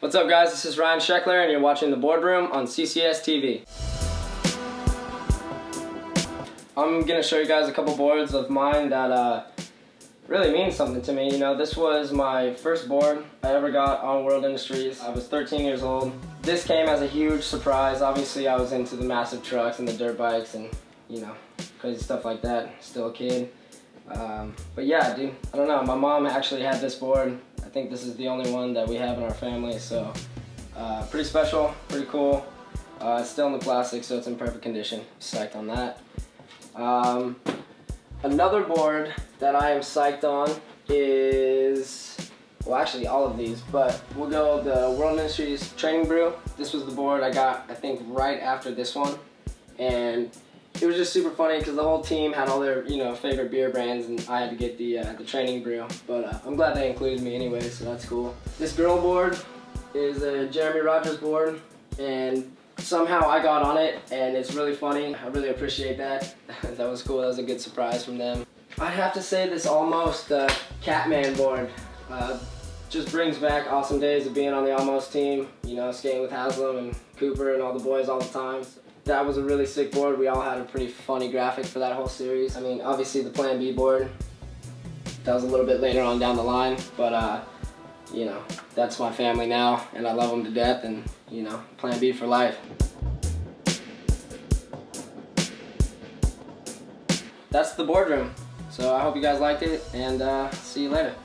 What's up guys, this is Ryan Sheckler and you're watching The Boardroom on CCS TV. I'm gonna show you guys a couple boards of mine that uh, really mean something to me. You know, this was my first board I ever got on World Industries. I was 13 years old. This came as a huge surprise. Obviously I was into the massive trucks and the dirt bikes and you know, crazy stuff like that. Still a kid. Um, but yeah, dude, I don't know. My mom actually had this board think this is the only one that we have in our family, so uh, pretty special, pretty cool. Uh, it's still in the plastic, so it's in perfect condition. Psyched on that. Um, another board that I am psyched on is, well actually all of these, but we'll go the World Industries Training Brew. This was the board I got, I think, right after this one. And it was just super funny because the whole team had all their you know favorite beer brands and I had to get the uh, the training brew but uh, I'm glad they included me anyway so that's cool. This girl board is a Jeremy Rogers board and somehow I got on it and it's really funny. I really appreciate that. That was cool. That was a good surprise from them. I'd have to say this almost uh, Catman board uh, just brings back awesome days of being on the almost team you know skating with Haslam and Cooper and all the boys all the time that was a really sick board. We all had a pretty funny graphic for that whole series. I mean, obviously the Plan B board, that was a little bit later on down the line, but uh, you know, that's my family now, and I love them to death, and you know, Plan B for life. That's the boardroom. So I hope you guys liked it, and uh, see you later.